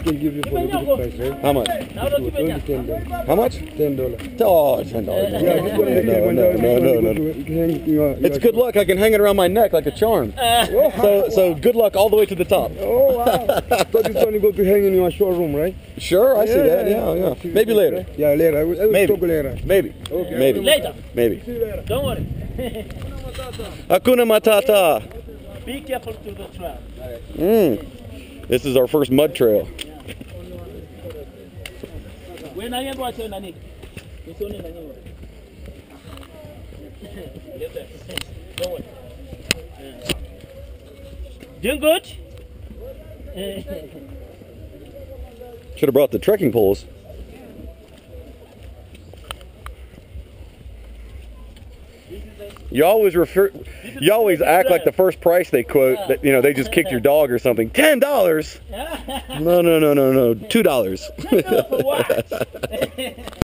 can give you for a good price, right? How much? Only ten dollars. How much? Ten dollars. Oh, ten dollars. Yeah, this one is No, one no, no, no, no. you go to- you hang your- It's good luck. I can hang it around my neck like a charm. So, so good luck all the way to the top. Oh wow! so this one you go to hang in your showroom, right? Sure, I see that. Yeah, yeah. Maybe later. Yeah, later. I will, I will Maybe. talk later. Maybe. Maybe. Later. Maybe. See you later. Don't worry. Hakuna Matata. Be careful to the trail. Mm. This is our first mud trail. Doing good? Should have brought the trekking poles. You always refer. You always act like the first price they quote that you know they just kicked your dog or something. Ten dollars? No, no, no, no, no. Two dollars.